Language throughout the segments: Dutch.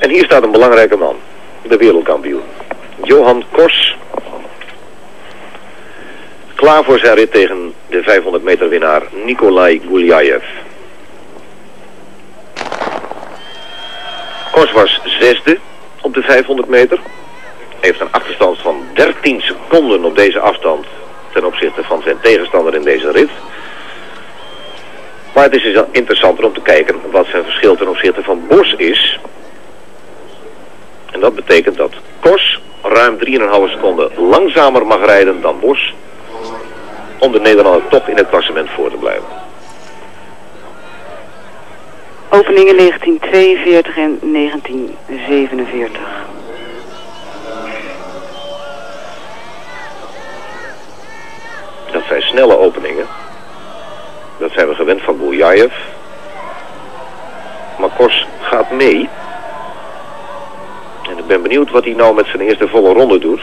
En hier staat een belangrijke man. De wereldkampioen. Johan Kors. Klaar voor zijn rit tegen de 500 meter winnaar Nikolai Gulyaev. Kors was zesde op de 500 meter. Heeft een achterstand van 13 seconden op deze afstand ten opzichte van zijn tegenstander in deze rit. Maar het is dus interessanter om te kijken wat zijn verschil ten opzichte van Bos is. Dat betekent dat Kors ruim 3,5 seconden langzamer mag rijden dan Bos. Om de Nederlander toch in het klassement voor te blijven. Openingen 1942 en 1947. Dat zijn snelle openingen. Dat zijn we gewend van Bouljaev. Maar Kors gaat mee. Ben benieuwd wat hij nou met zijn eerste volle ronde doet.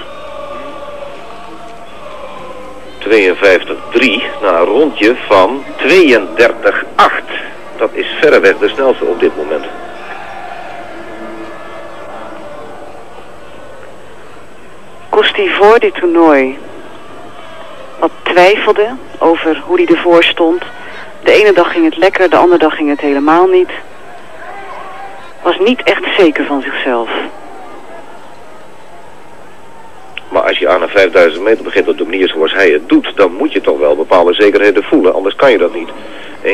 52-3 na een rondje van 32-8. Dat is verreweg de snelste op dit moment. Kost hij voor dit toernooi wat twijfelde over hoe hij ervoor stond. De ene dag ging het lekker, de andere dag ging het helemaal niet. Was niet echt zeker van zichzelf. Maar als je aan een 5000 meter begint op de manier zoals hij het doet, dan moet je toch wel bepaalde zekerheden voelen, anders kan je dat niet. 1.25.3,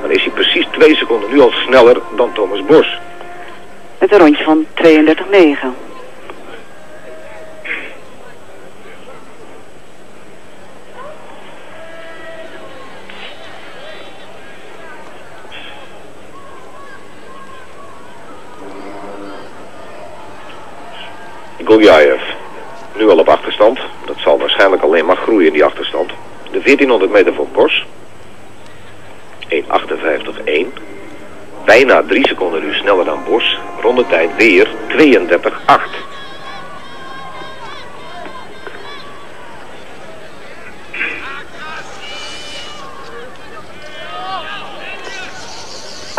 dan is hij precies twee seconden nu al sneller dan Thomas Bos. Met een rondje van 32.9. Gulyaev. Nu al op achterstand. Dat zal waarschijnlijk alleen maar groeien, die achterstand. De 1400 meter voor Bos. 1.58.1. Bijna 3 seconden nu sneller dan Bos. Rondetijd weer 32.8.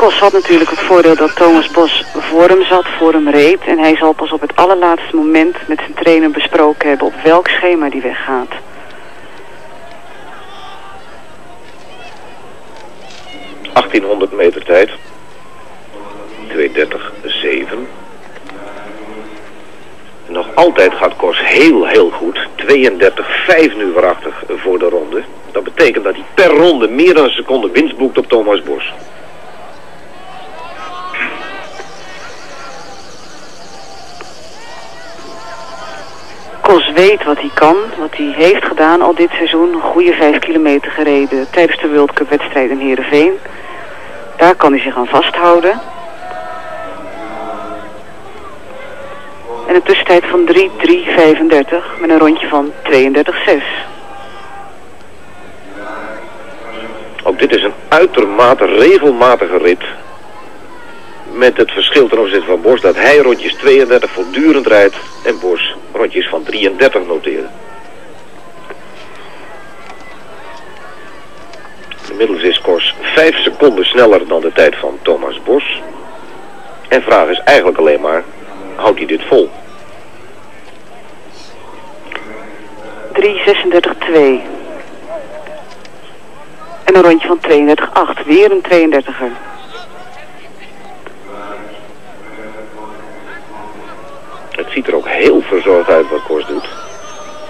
Kos had natuurlijk het voordeel dat Thomas Bos voor hem zat, voor hem reed. En hij zal pas op het allerlaatste moment met zijn trainer besproken hebben op welk schema die weggaat. ...1800 meter tijd. 2.30.7. Nog altijd gaat Kos heel, heel goed. 32.5 nu waarachtig voor de ronde. Dat betekent dat hij per ronde meer dan een seconde winst boekt op Thomas Bos. Kos weet wat hij kan, wat hij heeft gedaan al dit seizoen. Goede 5 kilometer gereden tijdens de World Cup wedstrijd in Heerenveen. Daar kan hij zich aan vasthouden. En een tussentijd van 3-3-35 met een rondje van 32-6. Ook dit is een uitermate regelmatige rit. Met het verschil ten opzichte van Bos dat hij rondjes 32 voortdurend rijdt en Bos rondjes van 33 noteerde. Inmiddels is Kors 5 seconden sneller dan de tijd van Thomas Bos. En vraag is eigenlijk alleen maar, houdt hij dit vol? 3.36.2. En een rondje van 32.8. Weer een 32er. Ziet er ook heel verzorgd uit wat Kors doet.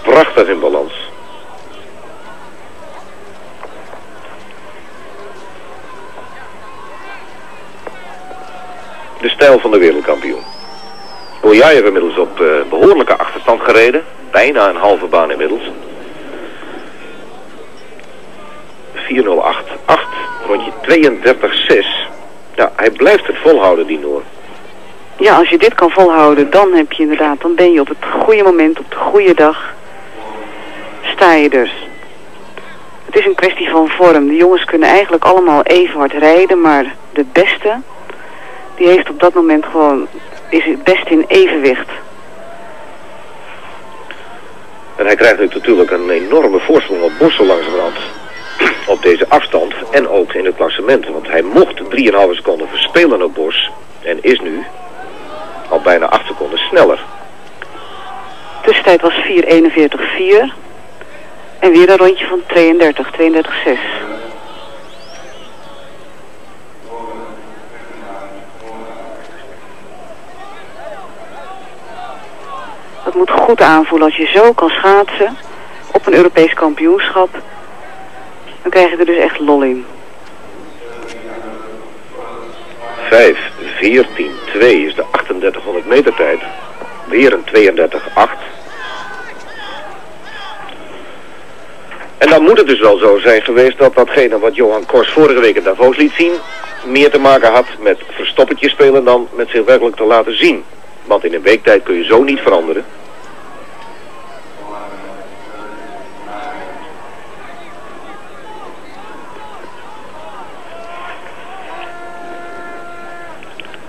Prachtig in balans. De stijl van de wereldkampioen. Bojajev inmiddels op uh, behoorlijke achterstand gereden. Bijna een halve baan inmiddels. 4088, rondje 32,6. Ja, hij blijft het volhouden, die Noor. Ja, als je dit kan volhouden, dan heb je inderdaad, dan ben je op het goede moment, op de goede dag, sta je dus. Het is een kwestie van vorm. De jongens kunnen eigenlijk allemaal even hard rijden, maar de beste, die heeft op dat moment gewoon, is het best in evenwicht. En hij krijgt natuurlijk een enorme voorsprong op Bossel langzamerhand. Op deze afstand en ook in het klassement. Want hij mocht 3,5 seconden verspelen op Bos. is nu bijna 8 seconden sneller. Tussentijd was 4.41.4. En weer een rondje van 32, 32.6. Dat moet goed aanvoelen als je zo kan schaatsen op een Europees kampioenschap. Dan krijg je er dus echt lol in. 5, 14, 2 is de 3800 meter tijd. Weer een 32, 8. En dan moet het dus wel zo zijn geweest dat datgene wat Johan Kors vorige week in Davos liet zien... meer te maken had met verstoppertje spelen dan met zich werkelijk te laten zien. Want in een week tijd kun je zo niet veranderen.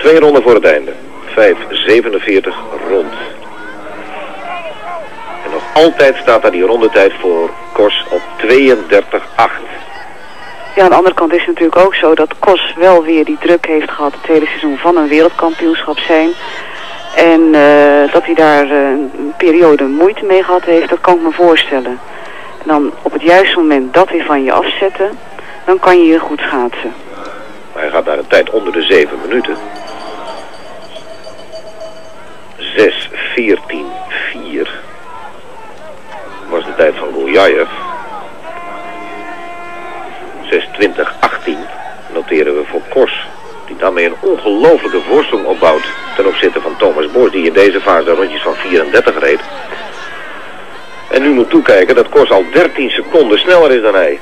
Twee ronden voor het einde. 5.47 rond. En nog altijd staat daar die rondetijd voor Kors op 32.8. Ja, aan de andere kant is het natuurlijk ook zo dat Kos wel weer die druk heeft gehad het tweede seizoen van een wereldkampioenschap zijn. En uh, dat hij daar uh, een periode moeite mee gehad heeft, dat kan ik me voorstellen. En dan op het juiste moment dat weer van je afzetten, dan kan je je goed schaatsen. Maar hij gaat naar een tijd onder de 7 minuten. 6, 14, 4 was de tijd van Guljayev. 6, 18 noteren we voor Kors. Die daarmee een ongelofelijke voorsprong opbouwt ten opzichte van Thomas Boers die in deze fase rondjes van 34 reed. En nu moet toekijken dat Kors al 13 seconden sneller is dan hij.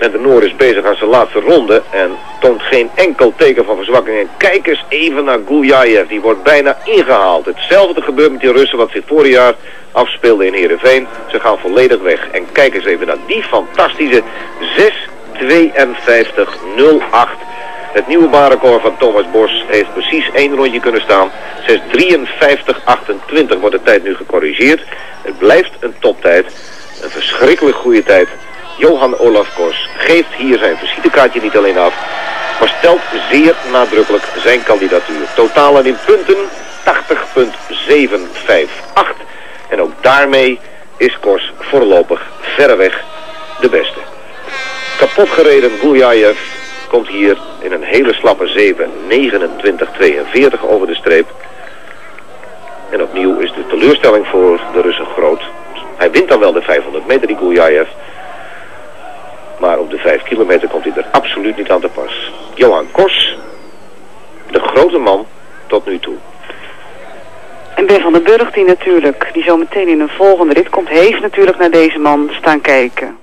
En de Noor is bezig aan zijn laatste ronde en toont geen enkel teken van verzwakking. En kijk eens even naar Guljayev, die wordt bijna ingehaald. Hetzelfde gebeurt met die Russen wat zich vorig jaar afspeelde in Heerenveen. Ze gaan volledig weg. En kijk eens even naar die fantastische 6.52.08. Het nieuwe baanrecord van Thomas Bos heeft precies één rondje kunnen staan. 6.53.28 wordt de tijd nu gecorrigeerd. Het blijft een toptijd. Een verschrikkelijk goede tijd. Johan Olaf Kors geeft hier zijn visitekaartje niet alleen af, maar stelt zeer nadrukkelijk zijn kandidatuur. Totaal in punten 80.758. En ook daarmee is Kors voorlopig verreweg de beste. Kapot gereden Guljayev komt hier in een hele slappe 7, 29-42 over de streep. En opnieuw is de teleurstelling voor de Russen groot. Hij wint dan wel de 500 meter, die Guljayev. Maar op de 5 kilometer komt hij er absoluut niet aan te pas. Johan Kors, de grote man tot nu toe. En Ben van den Burg die natuurlijk, die zo meteen in een volgende rit komt, heeft natuurlijk naar deze man staan kijken.